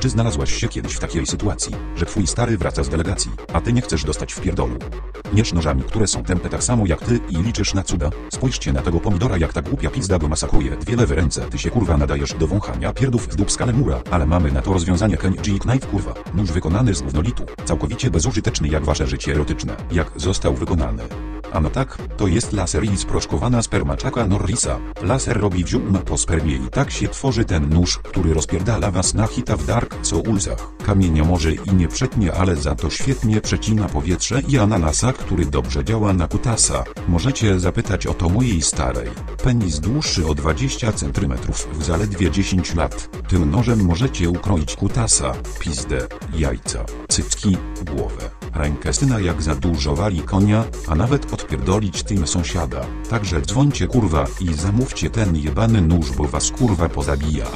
Czy znalazłaś się kiedyś w takiej sytuacji, że twój stary wraca z delegacji, a ty nie chcesz dostać w pierdolu? Miecz nożami, które są tępe tak samo jak ty i liczysz na cuda? Spójrzcie na tego pomidora jak ta głupia pizda go masakruje dwie lewe ręce, ty się kurwa nadajesz do wąchania pierdów w dupska lemura, ale mamy na to rozwiązanie Kenji Knife kurwa. Nóż wykonany z gównolitu, całkowicie bezużyteczny jak wasze życie erotyczne. Jak został wykonany? A no tak, to jest laser i sproszkowana sperma Chucka Norrisa. Laser robi dzium po spermie i tak się tworzy ten nóż, który rozpierdala was na hita w Dark Soulsach. Kamienia może i nie przetnie, ale za to świetnie przecina powietrze i ananasa, który dobrze działa na kutasa. Możecie zapytać o to mojej starej. Penis dłuższy o 20 cm w zaledwie 10 lat. Tym nożem możecie ukroić kutasa, pizdę, jajca, cycki, głowę rękę syna jak za dużo wali konia, a nawet odpierdolić tym sąsiada. Także dzwońcie kurwa i zamówcie ten jebany nóż, bo was kurwa pozabija.